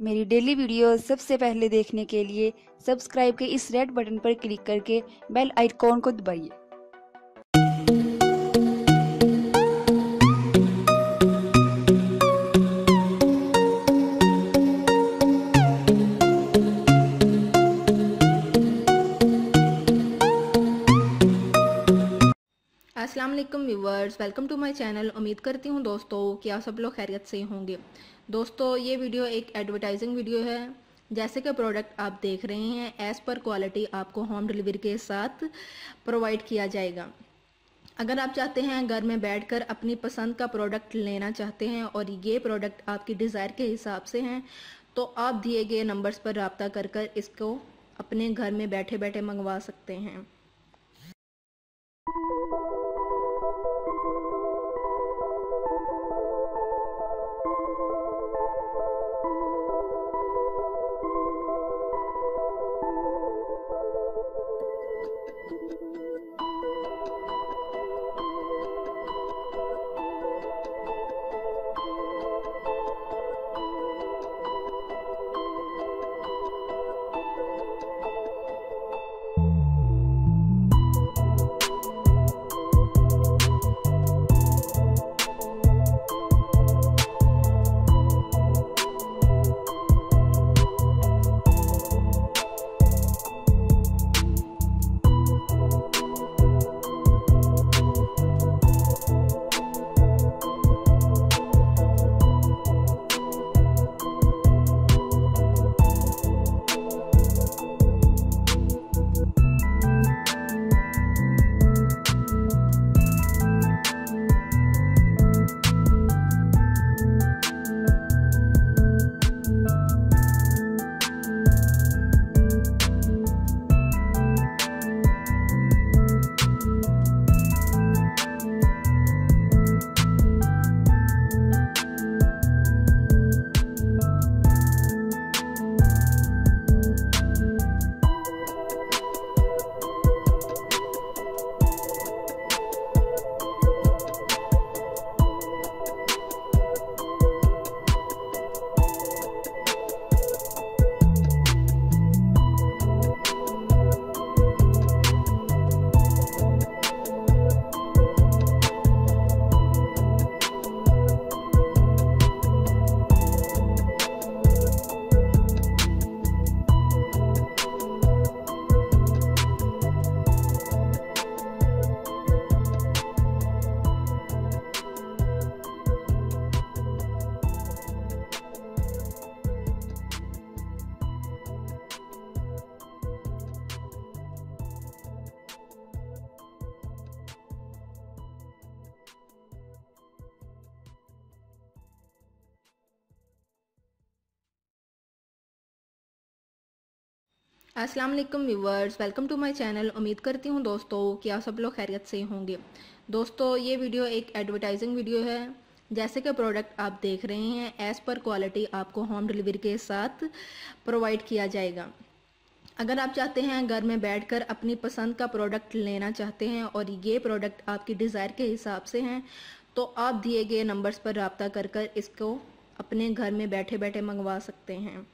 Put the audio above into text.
मेरी daily video सबसे पहले देखने के लिए सब्सक्राइब के इस रेड बटन पर क्लिक करके बेल आइकॉन को दबाइए। अस्सलाम viewers welcome to my channel उम्मीद करती हूँ दोस्तों कि आप सब लोग खैरियत से होंगे। दोस्तों, ये वीडियो एक एडवर्टाइजिंग वीडियो है। जैसे कि प्रोडक्ट आप देख रहे हैं एज़ पर क्वालिटी आपको होम डिलीवरी के साथ प्रोवाइड किया जाएगा। अगर आप चाहते हैं घर में बैठकर अपनी पसंद का प्रोडक्ट लेना चाहते हैं और ये प्रोडक्ट आपकी डिज़ायर के हिसाब से हैं तो आप दिए गए नंबर्स पर रबता कर कर इसको अपने घर में बैठे बैठे मंगवा सकते हैं। अस्सलाम वालेकुम viewers welcome to my channel. उम्मीद करती हूँ दोस्तों कि आप सब लोग खैरियत से होंगे। दोस्तों, ये वीडियो एक एडवर्टाइजिंग वीडियो है। जैसे कि प्रोडक्ट आप देख रहे हैं एज़ पर क्वालिटी आपको होम डिलीवरी के साथ प्रोवाइड किया जाएगा। अगर आप चाहते हैं घर में बैठकर अपनी पसंद का प्रोडक्ट लेना चाहते हैं और ये प्रोडक्ट आपकी डिज़ायर के हिसाब से हैं तो आप दिए गए नंबर्स पर रबता कर कर इसको अपने घर में बैठे बैठे मंगवा सकते हैं।